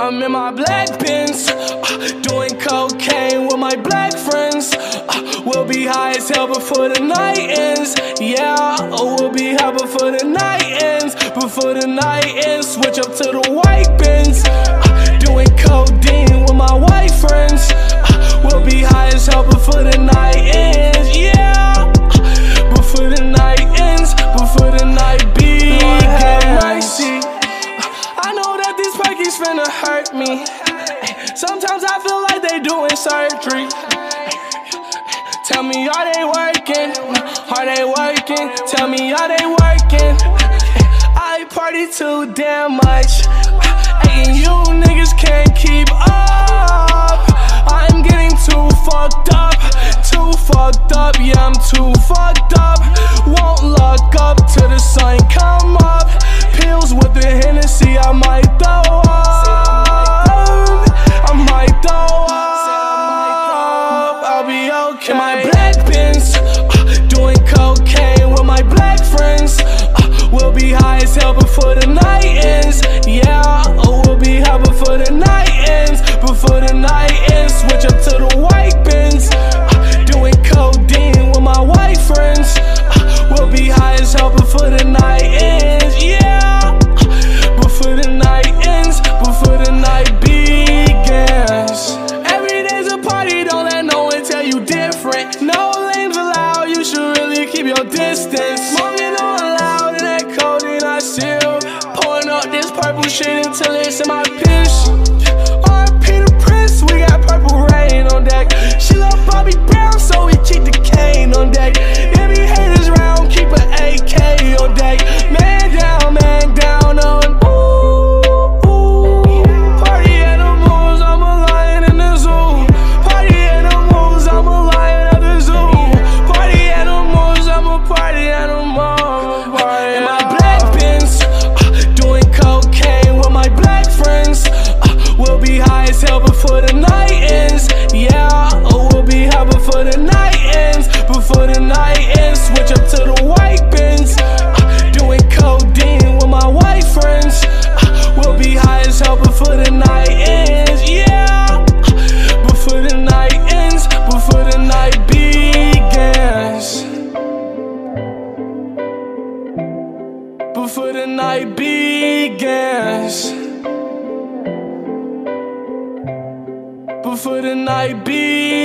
in my black Benz, uh, doing cocaine with my black friends. Uh, we'll be high as hell before the night ends. Yeah, oh, we'll be high before the night ends. Before the night ends, switch up to the white finna hurt me. Sometimes I feel like they doing surgery. Tell me, are they working? Are they working? Tell me, are they working? I party too damn much. And you niggas can't keep up. I'm getting too fucked up. Too fucked up. Yeah, I'm too fucked up. Won't look up till the sun come up. Pills with the Hennessy, I might throw be okay. In my black Benz, uh, doing cocaine with my black friends. Uh, we'll be high as hell before the night shit until it's in my piss. Before the night ends. Before the night ends, switch up to the white Benz. Uh, doing codeine with my white friends. Uh, we'll be high as hell before the night ends. Yeah, before the night ends, before the night begins. Before the night begins. Before the night begins.